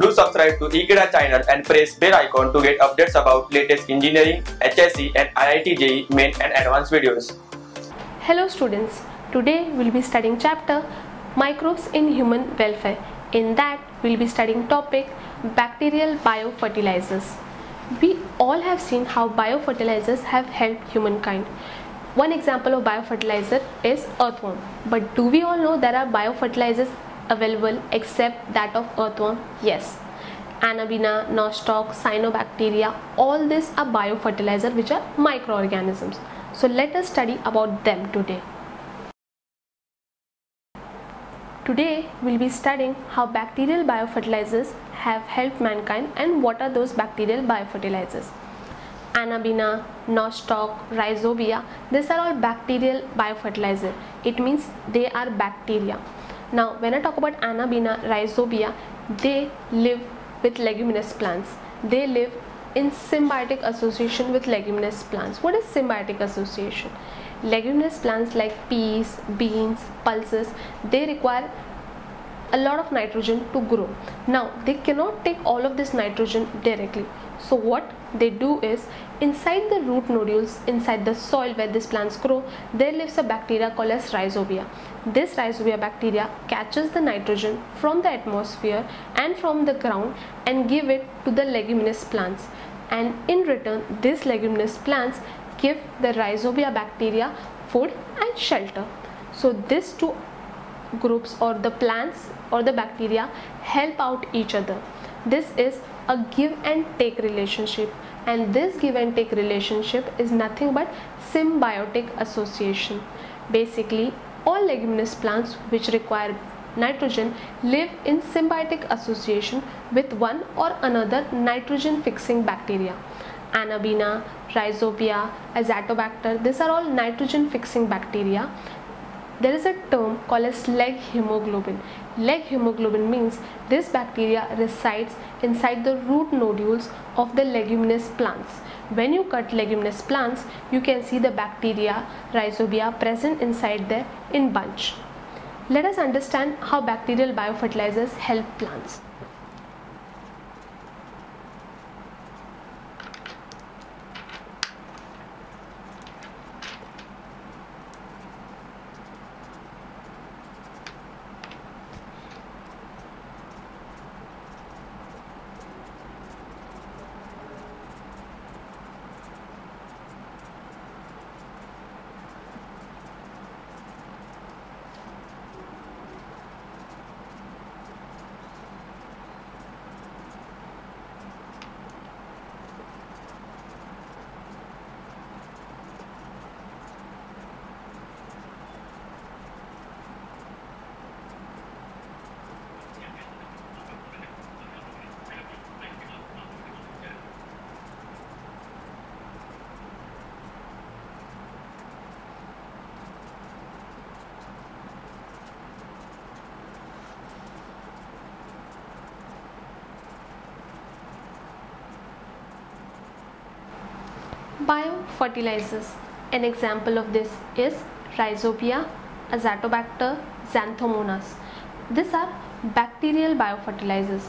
Do subscribe to Ekeeda channel and press bell icon to get updates about latest engineering, HSC and IIT JEE main and advanced videos. Hello students, today we'll be studying chapter Microbes in Human Welfare. In that we'll be studying topic Bacterial Biofertilizers. We all have seen how biofertilizers have helped humankind. One example of biofertilizer is earthworm. But do we all know there are biofertilizers available except that of earthworm? Yes. Anabaena, nostoc, cyanobacteria, all these are biofertilizer which are microorganisms. So let us study about them today. Today we'll be studying how bacterial biofertilizers have helped mankind and what are those bacterial biofertilizers. Anabaena, nostoc, rhizobia, these are all bacterial biofertilizer. It means they are bacteria. Now when I talk about Anabaena, rhizobia, they live with leguminous plants. They live in symbiotic association with leguminous plants. What is symbiotic association? Leguminous plants like peas, beans, pulses, they require a lot of nitrogen to grow. Now they cannot take all of this nitrogen directly. So what they do is inside the root nodules inside the soil where these plants grow there lives a bacteria called as rhizobia this rhizobia bacteria catches the nitrogen from the atmosphere and from the ground and give it to the leguminous plants. And in return these leguminous plants give the rhizobia bacteria food and shelter. So these two groups or the plants or the bacteria help out each other. This is a give and take relationship. And this give and take relationship is nothing but symbiotic association. Basically all leguminous plants which require nitrogen live in symbiotic association with one or another nitrogen fixing bacteria. Anabaena rhizobia azotobacter these are all nitrogen fixing bacteria there is a term called as leg hemoglobin. Leg hemoglobin means this bacteria resides inside the root nodules of the leguminous plants. When you cut leguminous plants, you can see the bacteria rhizobia present inside there in bunch. Let us understand how bacterial biofertilizers help plants. Biofertilizers. An example of this is Rhizobia, Azotobacter, Xanthomonas. These are bacterial biofertilizers.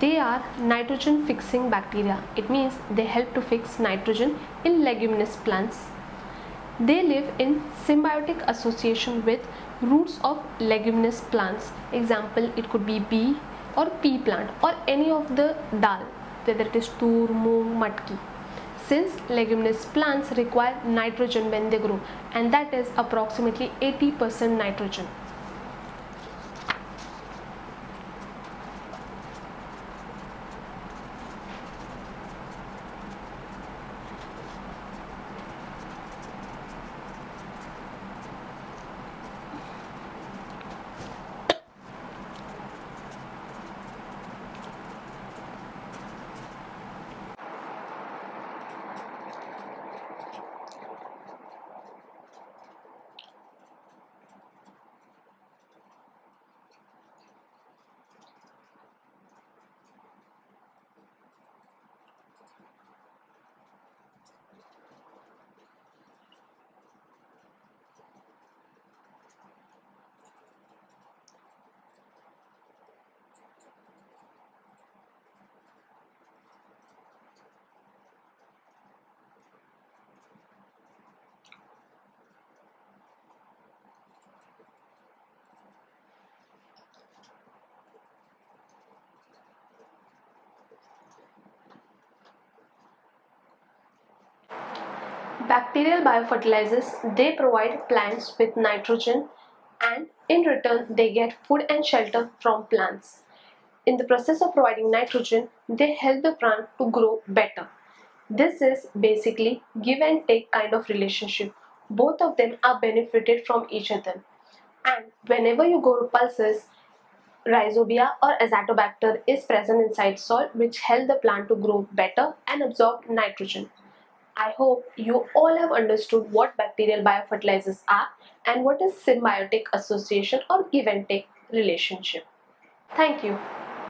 They are nitrogen fixing bacteria. It means they help to fix nitrogen in leguminous plants. They live in symbiotic association with roots of leguminous plants. Example, it could be bee or pea plant or any of the dal, whether it is tur, moong, matki since leguminous plants require nitrogen when they grow and that is approximately 80% nitrogen. Bacterial biofertilizers they provide plants with nitrogen and in return they get food and shelter from plants. In the process of providing nitrogen, they help the plant to grow better. This is basically give and take kind of relationship. Both of them are benefited from each other. And whenever you grow pulses, rhizobia or azotobacter is present inside soil which help the plant to grow better and absorb nitrogen. I hope you all have understood what bacterial biofertilizers are and what is symbiotic association or give and take relationship. Thank you.